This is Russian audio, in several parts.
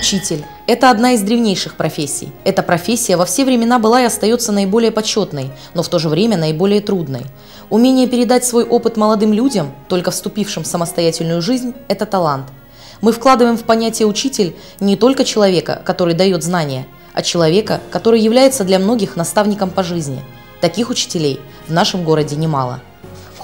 Учитель – это одна из древнейших профессий. Эта профессия во все времена была и остается наиболее почетной, но в то же время наиболее трудной. Умение передать свой опыт молодым людям, только вступившим в самостоятельную жизнь – это талант. Мы вкладываем в понятие «учитель» не только человека, который дает знания, а человека, который является для многих наставником по жизни. Таких учителей в нашем городе немало –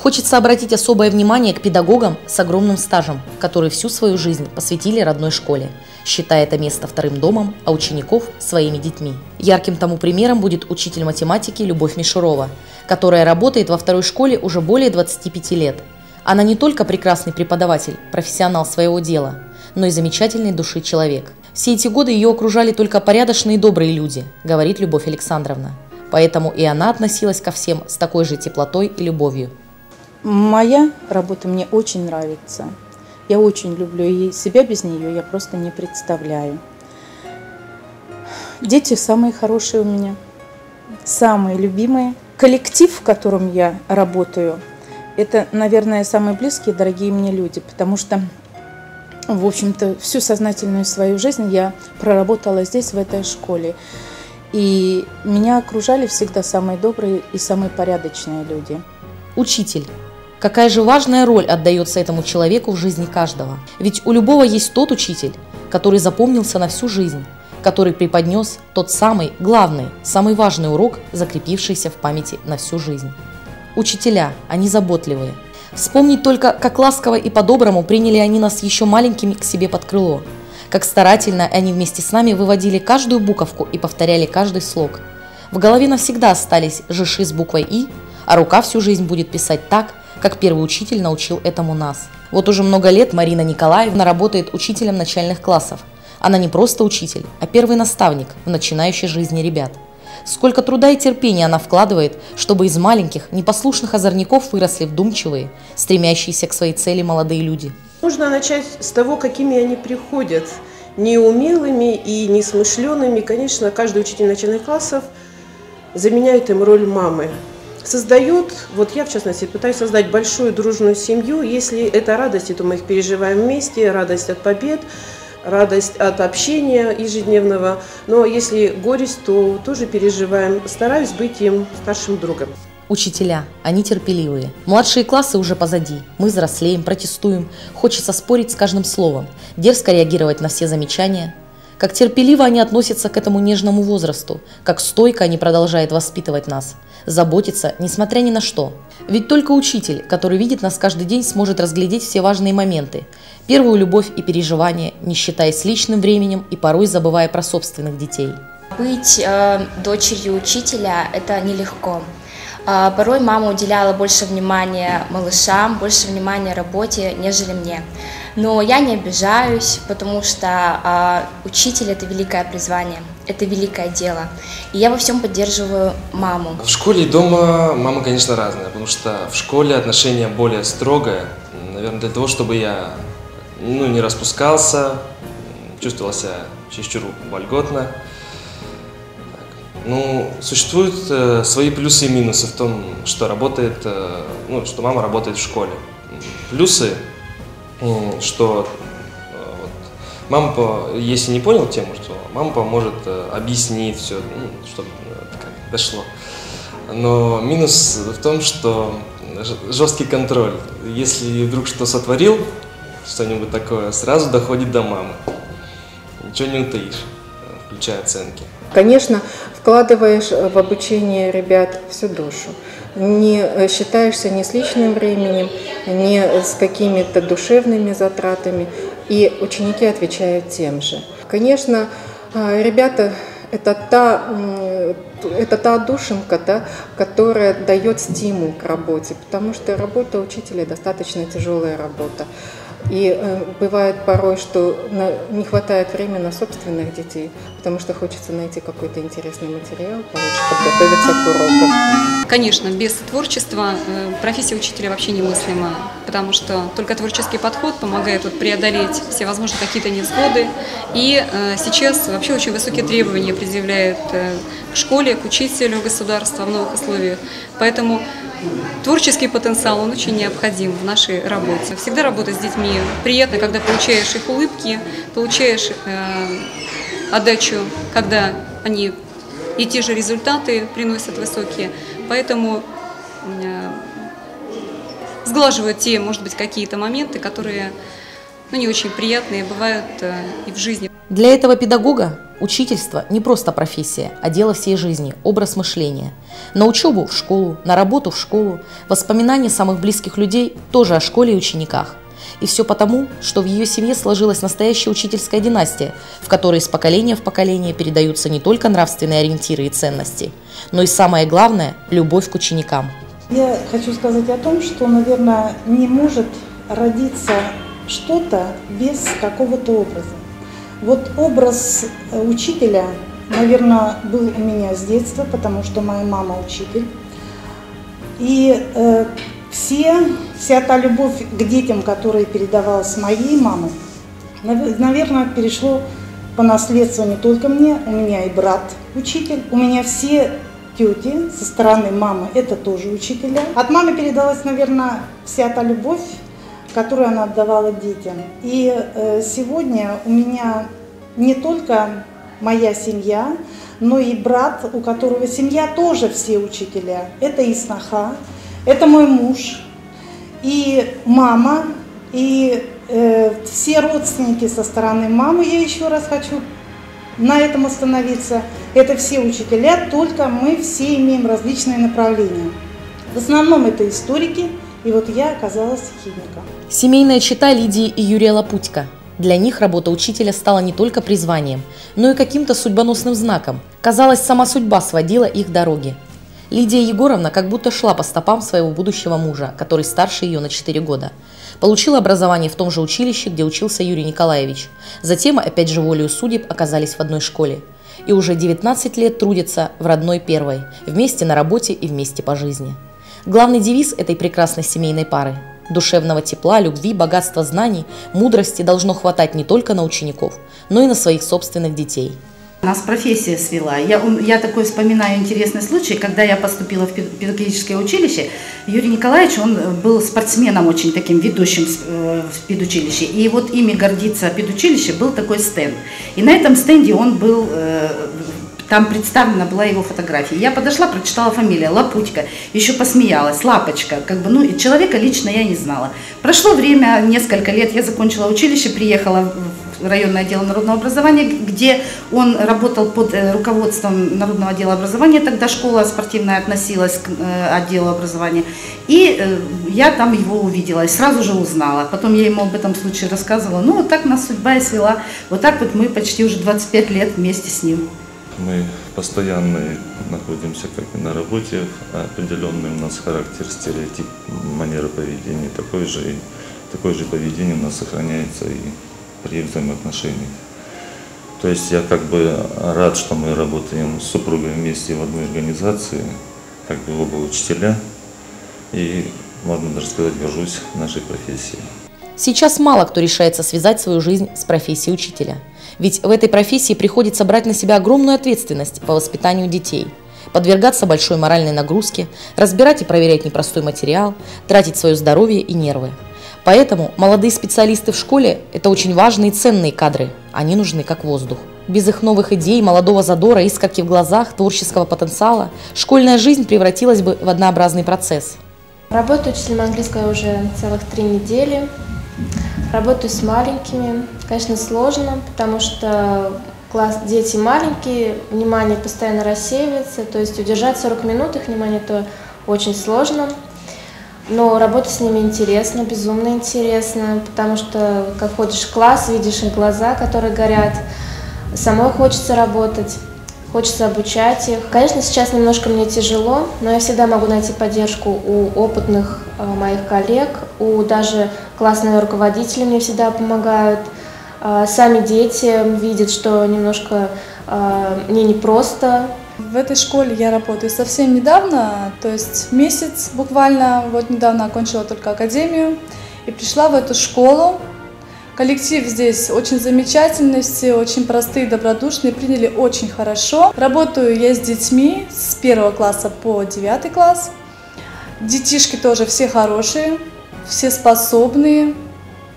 Хочется обратить особое внимание к педагогам с огромным стажем, которые всю свою жизнь посвятили родной школе, считая это место вторым домом, а учеников – своими детьми. Ярким тому примером будет учитель математики Любовь Мишурова, которая работает во второй школе уже более 25 лет. Она не только прекрасный преподаватель, профессионал своего дела, но и замечательный души человек. Все эти годы ее окружали только порядочные и добрые люди, говорит Любовь Александровна. Поэтому и она относилась ко всем с такой же теплотой и любовью. Моя работа мне очень нравится. Я очень люблю и себя без нее я просто не представляю. Дети самые хорошие у меня, самые любимые. Коллектив, в котором я работаю, это, наверное, самые близкие, дорогие мне люди, потому что, в общем-то, всю сознательную свою жизнь я проработала здесь, в этой школе. И меня окружали всегда самые добрые и самые порядочные люди. Учитель. Какая же важная роль отдается этому человеку в жизни каждого? Ведь у любого есть тот учитель, который запомнился на всю жизнь, который преподнес тот самый главный, самый важный урок, закрепившийся в памяти на всю жизнь. Учителя, они заботливые. Вспомнить только, как ласково и по-доброму приняли они нас еще маленькими к себе под крыло, как старательно они вместе с нами выводили каждую буковку и повторяли каждый слог. В голове навсегда остались жиши с буквой «и», а рука всю жизнь будет писать так, как первый учитель научил этому нас. Вот уже много лет Марина Николаевна работает учителем начальных классов. Она не просто учитель, а первый наставник в начинающей жизни ребят. Сколько труда и терпения она вкладывает, чтобы из маленьких, непослушных озорников выросли вдумчивые, стремящиеся к своей цели молодые люди. Нужно начать с того, какими они приходят. Неумелыми и несмышленными, конечно, каждый учитель начальных классов заменяет им роль мамы создает, вот я в частности пытаюсь создать большую дружную семью. Если это радости, то мы их переживаем вместе, радость от побед, радость от общения ежедневного. Но если горесть, то тоже переживаем. Стараюсь быть им старшим другом. Учителя, они терпеливые. Младшие классы уже позади. Мы взрослеем, протестуем. Хочется спорить с каждым словом, дерзко реагировать на все замечания. Как терпеливо они относятся к этому нежному возрасту, как стойко они продолжают воспитывать нас заботиться, несмотря ни на что. Ведь только учитель, который видит нас каждый день, сможет разглядеть все важные моменты. Первую любовь и переживания, не считаясь личным временем и порой забывая про собственных детей. Быть э, дочерью учителя – это нелегко. Э, порой мама уделяла больше внимания малышам, больше внимания работе, нежели мне. Но я не обижаюсь, потому что э, учитель – это великое призвание – это великое дело. И я во всем поддерживаю маму. В школе и дома мама, конечно, разная, потому что в школе отношение более строгое. Наверное, для того, чтобы я ну, не распускался, чувствовал себя чересчур вольготно. Ну, существуют э, свои плюсы и минусы в том, что работает, э, ну, что мама работает в школе. Плюсы, э, что Мама, если не понял тему, что мама поможет э, объяснить все, ну, чтобы как дошло. Но минус в том, что жесткий контроль. Если вдруг что сотворил, что-нибудь такое, сразу доходит до мамы. Ничего не утаишь, включая оценки. Конечно, вкладываешь в обучение ребят всю душу. Не считаешься ни с личным временем, ни с какими-то душевными затратами и ученики отвечают тем же. Конечно, а, ребята это та, это та душенка, да, которая дает стимул к работе, потому что работа учителя достаточно тяжелая работа. И э, бывает порой, что на, не хватает времени на собственных детей, потому что хочется найти какой-то интересный материал, получше подготовиться к уроку. Конечно, без творчества э, профессия учителя вообще немыслима. Потому что только творческий подход помогает вот преодолеть все возможные какие-то невзгоды. И э, сейчас вообще очень высокие требования предъявляют э, к школе, к учителю государства в новых условиях. Поэтому творческий потенциал, он очень необходим в нашей работе. Всегда работать с детьми приятно, когда получаешь их улыбки, получаешь э, отдачу, когда они и те же результаты приносят высокие. Поэтому э, сглаживают те, может быть, какие-то моменты, которые ну, не очень приятные бывают э, и в жизни. Для этого педагога учительство не просто профессия, а дело всей жизни, образ мышления. На учебу в школу, на работу в школу, воспоминания самых близких людей тоже о школе и учениках. И все потому, что в ее семье сложилась настоящая учительская династия, в которой из поколения в поколение передаются не только нравственные ориентиры и ценности, но и самое главное – любовь к ученикам. Я хочу сказать о том, что, наверное, не может родиться что-то без какого-то образа. Вот образ э, учителя, наверное, был у меня с детства, потому что моя мама учитель. И э, все, вся та любовь к детям, которая передавалась моей мамой, наверное, перешло по наследству не только мне, у меня и брат учитель, у меня все тети со стороны мамы, это тоже учителя. От мамы передалась, наверное, вся та любовь, которую она отдавала детям. И э, сегодня у меня не только моя семья, но и брат, у которого семья тоже все учителя. Это и сноха, это мой муж, и мама, и э, все родственники со стороны мамы, я еще раз хочу на этом остановиться. Это все учителя, только мы все имеем различные направления. В основном это историки, и вот я оказалась химиком. Семейная чита Лидии и Юрия Лапутько. Для них работа учителя стала не только призванием, но и каким-то судьбоносным знаком. Казалось, сама судьба сводила их дороги. Лидия Егоровна как будто шла по стопам своего будущего мужа, который старше ее на 4 года. Получила образование в том же училище, где учился Юрий Николаевич. Затем, опять же волею судеб, оказались в одной школе. И уже 19 лет трудятся в родной первой, вместе на работе и вместе по жизни. Главный девиз этой прекрасной семейной пары – душевного тепла, любви, богатства знаний, мудрости должно хватать не только на учеников, но и на своих собственных детей. Нас профессия свела. Я, я такой вспоминаю интересный случай, когда я поступила в педагогическое училище. Юрий Николаевич, он был спортсменом очень таким ведущим э, в педучилище. И вот ими гордится педучилище, был такой стенд. И на этом стенде он был э, там представлена была его фотография. Я подошла, прочитала фамилия Лапутька, еще посмеялась, Лапочка, как бы, ну, человека лично я не знала. Прошло время, несколько лет, я закончила училище, приехала районное отдел народного образования, где он работал под э, руководством народного отдела образования, тогда школа спортивная относилась к э, отделу образования. И э, я там его увидела и сразу же узнала. Потом я ему об этом случае рассказывала. Ну, вот так нас судьба и свела. Вот так вот мы почти уже 25 лет вместе с ним. Мы постоянно находимся как на работе, определенный у нас характер, стереотип, манера поведения такой же, и такое же поведение у нас сохраняется и при взаимоотношениях. То есть я как бы рад, что мы работаем с супругой вместе в одной организации, как бы оба учителя, и можно даже сказать, горжусь нашей профессией. Сейчас мало кто решается связать свою жизнь с профессией учителя – ведь в этой профессии приходится брать на себя огромную ответственность по воспитанию детей, подвергаться большой моральной нагрузке, разбирать и проверять непростой материал, тратить свое здоровье и нервы. Поэтому молодые специалисты в школе – это очень важные и ценные кадры. Они нужны как воздух. Без их новых идей, молодого задора, искорки в глазах, творческого потенциала школьная жизнь превратилась бы в однообразный процесс. Работаю учителем английского уже целых три недели. Работаю с маленькими. Конечно, сложно, потому что класс, дети маленькие, внимание постоянно рассеивается, то есть удержать 40 минут их внимание то очень сложно. Но работа с ними интересна, безумно интересно, потому что как ходишь в класс, видишь их глаза, которые горят, самой хочется работать хочется обучать их. Конечно, сейчас немножко мне тяжело, но я всегда могу найти поддержку у опытных э, моих коллег, у даже классные руководители мне всегда помогают. Э, сами дети видят, что немножко э, мне непросто, В этой школе я работаю совсем недавно, то есть месяц буквально, вот недавно окончила только академию и пришла в эту школу. Коллектив здесь очень замечательный, все очень простые, добродушные, приняли очень хорошо. Работаю я с детьми с первого класса по девятый класс. Детишки тоже все хорошие, все способные,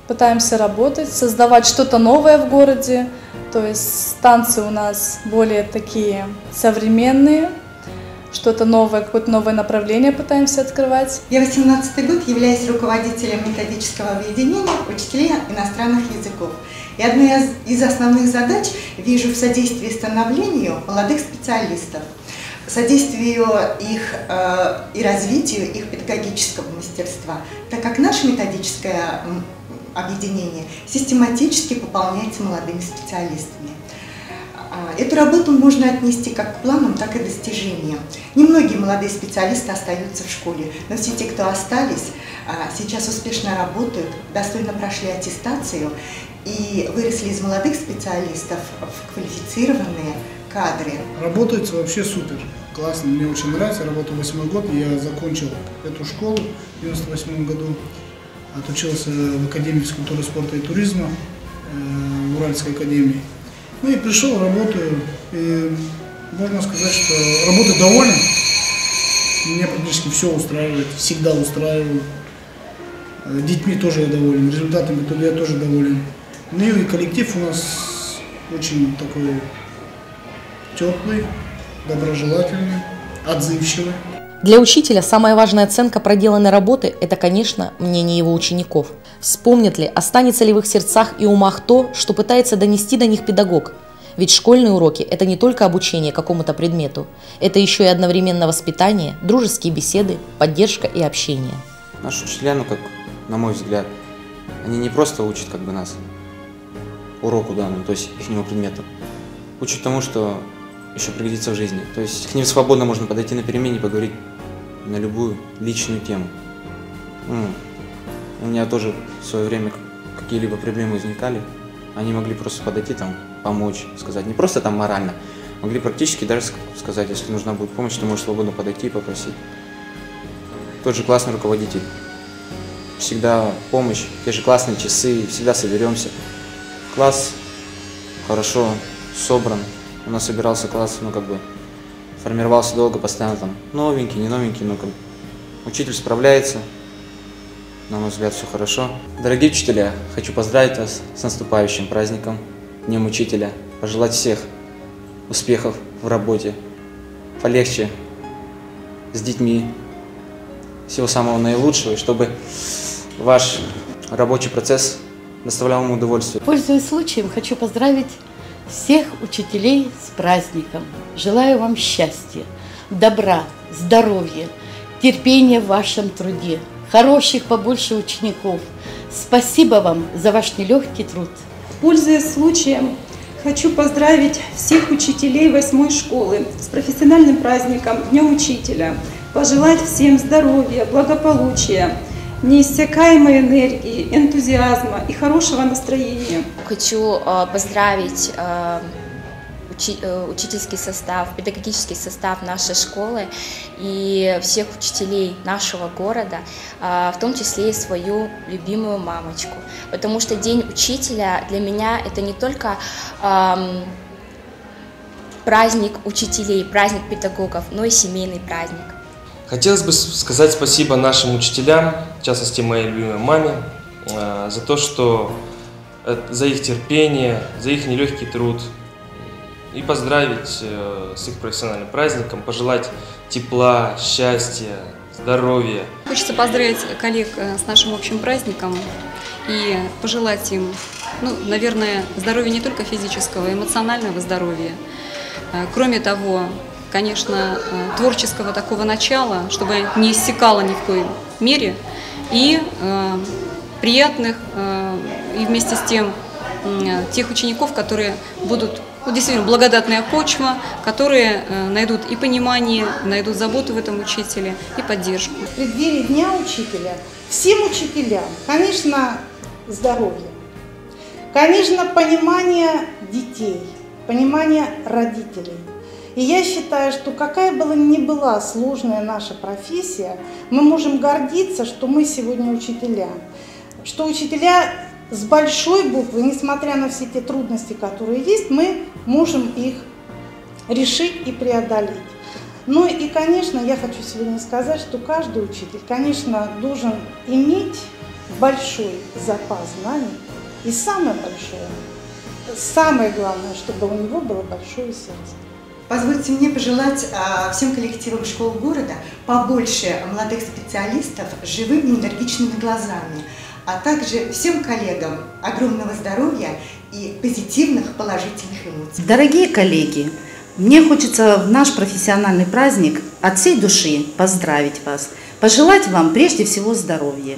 пытаемся работать, создавать что-то новое в городе. То есть станции у нас более такие современные, что-то новое, какое-то новое направление пытаемся открывать. Я 18 год являюсь руководителем методического объединения учителей иностранных языков. И одна из, основных задач вижу в содействии становлению молодых специалистов, содействию их э, и развитию их педагогического мастерства, так как наше методическое объединение систематически пополняется молодыми специалистами. А, эту работу можно отнести как к планам, так и достижениям. Немногие молодые специалисты остаются в школе, но все те, кто остались, а, сейчас успешно работают, достойно прошли аттестацию и выросли из молодых специалистов в квалифицированные кадры. Работается вообще супер, классно, мне очень нравится, я работаю восьмой год, я закончил эту школу в 98 году отучился в Академии физкультуры, спорта и туризма, э, в Уральской академии. Ну и пришел, работаю, и можно сказать, что работа доволен. Меня практически все устраивает, всегда устраивает. Э, детьми тоже я доволен, результатами я тоже доволен. Ну и коллектив у нас очень такой теплый, доброжелательный, отзывчивый. Для учителя самая важная оценка проделанной работы – это, конечно, мнение его учеников. Вспомнят ли, останется ли в их сердцах и умах то, что пытается донести до них педагог. Ведь школьные уроки – это не только обучение какому-то предмету, это еще и одновременно воспитание, дружеские беседы, поддержка и общение. Наши учителя, ну как, на мой взгляд, они не просто учат как бы нас уроку данному, то есть их предмету, учат тому, что еще пригодится в жизни. То есть к ним свободно можно подойти на перемене и поговорить на любую личную тему. Ну, у меня тоже в свое время какие-либо проблемы возникали. Они могли просто подойти там, помочь, сказать. Не просто там морально, могли практически даже сказать, если нужна будет помощь, ты можешь свободно подойти и попросить. Тот же классный руководитель. Всегда помощь, те же классные часы, всегда соберемся. Класс хорошо собран, у нас собирался класс, ну как бы формировался долго, постоянно там новенький, не новенький, ну как учитель справляется, на мой взгляд, все хорошо. Дорогие учителя, хочу поздравить вас с наступающим праздником, Днем Учителя, пожелать всех успехов в работе, полегче с детьми, всего самого наилучшего, и чтобы ваш рабочий процесс доставлял вам удовольствие. Пользуясь случаем, хочу поздравить всех учителей с праздником. Желаю вам счастья, добра, здоровья, терпения в вашем труде, хороших побольше учеников. Спасибо вам за ваш нелегкий труд. Пользуясь случаем, хочу поздравить всех учителей восьмой школы с профессиональным праздником Днем Учителя. Пожелать всем здоровья, благополучия, неиссякаемой энергии, энтузиазма и хорошего настроения. Хочу э, поздравить учи, э, учительский состав, педагогический состав нашей школы и всех учителей нашего города, в том числе и свою любимую мамочку. Потому что День учителя для меня это не только праздник учителей, праздник педагогов, но и семейный праздник. Хотелось бы сказать спасибо нашим учителям, в частности моей любимой маме, э, за то, что э, за их терпение, за их нелегкий труд. И поздравить э, с их профессиональным праздником, пожелать тепла, счастья, здоровья. Хочется поздравить коллег с нашим общим праздником и пожелать им, ну, наверное, здоровья не только физического, эмоционального здоровья. Кроме того, конечно, э, творческого такого начала, чтобы не иссякало ни в коей мере, и э, приятных, э, и вместе с тем тех учеников, которые будут ну, действительно благодатная почва, которые найдут и понимание, найдут заботу в этом учителе и поддержку. В преддверии Дня Учителя всем учителям, конечно, здоровье, конечно, понимание детей – понимание родителей. И я считаю, что какая бы ни была сложная наша профессия, мы можем гордиться, что мы сегодня учителя. Что учителя с большой буквы, несмотря на все те трудности, которые есть, мы можем их решить и преодолеть. Ну и, конечно, я хочу сегодня сказать, что каждый учитель, конечно, должен иметь большой запас знаний и самое большое, самое главное, чтобы у него было большое сердце. Позвольте мне пожелать а, всем коллективам школ города побольше молодых специалистов с живыми энергичными глазами, а также всем коллегам огромного здоровья и позитивных положительных эмоций. Дорогие коллеги, мне хочется в наш профессиональный праздник от всей души поздравить вас, пожелать вам прежде всего здоровья.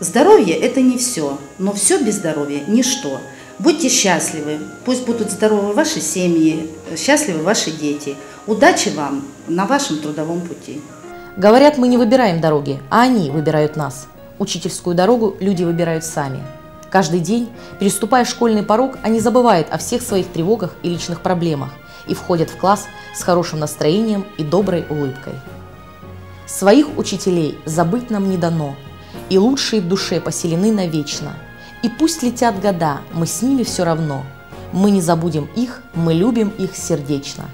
Здоровье – это не все, но все без здоровья – ничто. Будьте счастливы, пусть будут здоровы ваши семьи, счастливы ваши дети. Удачи вам на вашем трудовом пути. Говорят, мы не выбираем дороги, а они выбирают нас. Учительскую дорогу люди выбирают сами. Каждый день, переступая школьный порог, они забывают о всех своих тревогах и личных проблемах и входят в класс с хорошим настроением и доброй улыбкой. Своих учителей забыть нам не дано, и лучшие в душе поселены навечно. И пусть летят года, мы с ними все равно. Мы не забудем их, мы любим их сердечно.